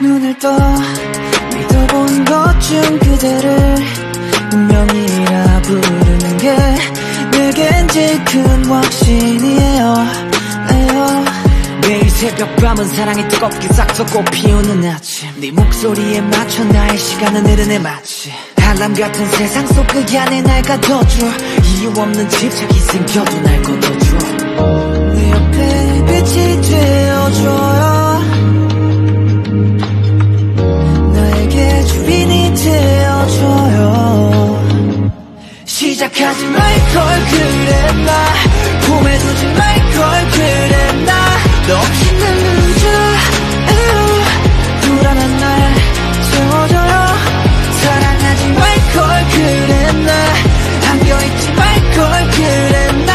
또 믿어본 것 중 그대를 운명이라 부르는 게 내겐 제일 큰 확신이에요. 에요. 매일 새벽 밤은 사랑이 뜨겁게 싹서고 피우는 아침. 네 목소리에 맞춰 나의 시간은 흐르네 마치. 알람 같은 세상 속 그 안에 날 가둬줘 이유 없는 집착이 생겨도 날 걷어줘. 내 옆에 빛이 시작하지 말걸 그래 나 품에 두지 말걸 그래 나너 없이 난 늦어 불안한 날 채워줘요 사랑하지 말걸 그래 나 안겨있지 말걸 그래 나